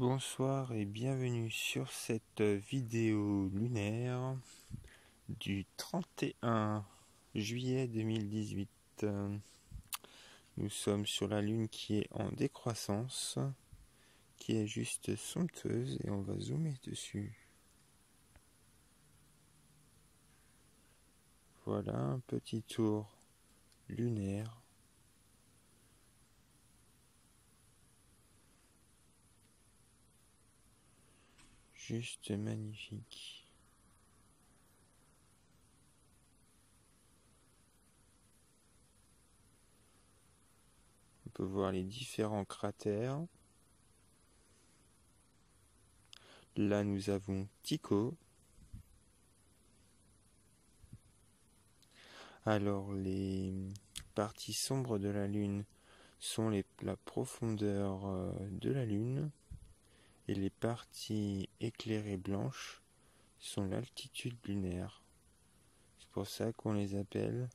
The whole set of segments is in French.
Bonsoir et bienvenue sur cette vidéo lunaire du 31 juillet 2018. Nous sommes sur la lune qui est en décroissance, qui est juste somptueuse et on va zoomer dessus. Voilà un petit tour lunaire juste magnifique. On peut voir les différents cratères. Là, nous avons Tycho. Alors, les parties sombres de la Lune sont les, la profondeur euh, de la Lune et les parties éclairées blanches sont l'altitude lunaire. C'est pour ça qu'on les appelle,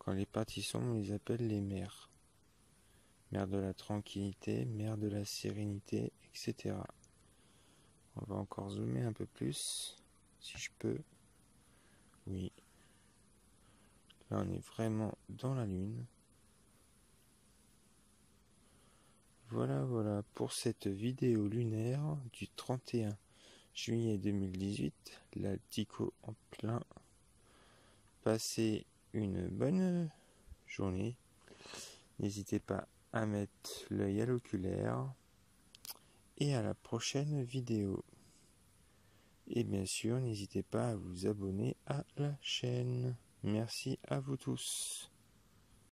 quand les parties sombres, on les appelle les mers. Mer de la tranquillité, mer de la sérénité, etc. On va encore zoomer un peu plus, si je peux. Oui. Là, on est vraiment dans la lune. Voilà, voilà pour cette vidéo lunaire du 31 juillet 2018, l'Altico en plein. Passez une bonne journée. N'hésitez pas à mettre l'œil à l'oculaire. Et à la prochaine vidéo. Et bien sûr, n'hésitez pas à vous abonner à la chaîne. Merci à vous tous.